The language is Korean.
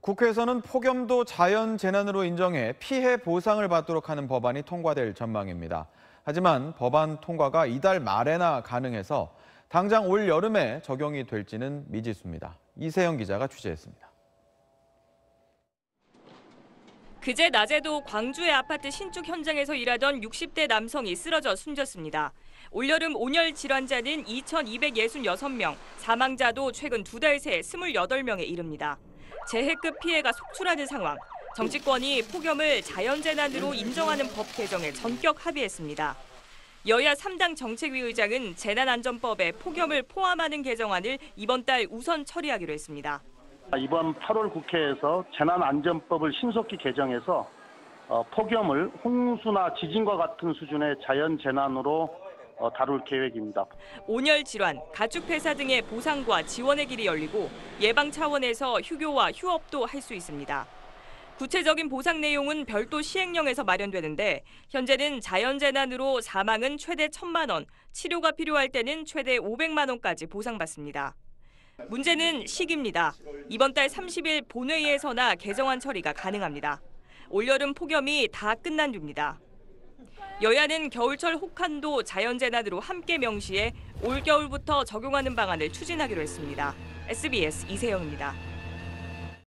국회에서는 폭염도 자연 재난으로 인정해 피해 보상을 받도록 하는 법안이 통과될 전망입니다. 하지만 법안 통과가 이달 말에나 가능해서 당장 올 여름에 적용이 될지는 미지수입니다. 이세영 기자가 취재했습니다. 그제 낮에도 광주의 아파트 신축 현장에서 일하던 60대 남성이 쓰러져 숨졌습니다. 올여름 온열 질환자는 2,266명, 사망자도 최근 두 달 새 28명에 이릅니다. 재해급 피해가 속출하는 상황. 정치권이 폭염을 자연재난으로 인정하는 법 개정에 전격 합의했습니다. 여야 3당 정책위 의장은 재난안전법에 폭염을 포함하는 개정안을 이번 달 우선 처리하기로 했습니다. 이번 8월 국회에서 재난안전법을 신속히 개정해서 어, 폭염을 홍수나 지진과 같은 수준의 자연재난으로 어, 다룰 계획입니다. 온열 질환, 가축 폐사 등의 보상과 지원의 길이 열리고 예방 차원에서 휴교와 휴업도 할 수 있습니다. 구체적인 보상 내용은 별도 시행령에서 마련되는데 현재는 자연재난으로 사망은 최대 1천만 원, 치료가 필요할 때는 최대 500만 원까지 보상받습니다. 문제는 시기입니다. 이번 달 30일 본회의에서나 개정안 처리가 가능합니다. 올여름 폭염이 다 끝난 뒤입니다. 여야는 겨울철 혹한도 자연재난으로 함께 명시해 올겨울부터 적용하는 방안을 추진하기로 했습니다. SBS 이세영입니다.